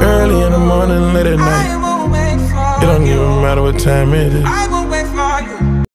Early in the morning, late at night. It don't even matter what time it is.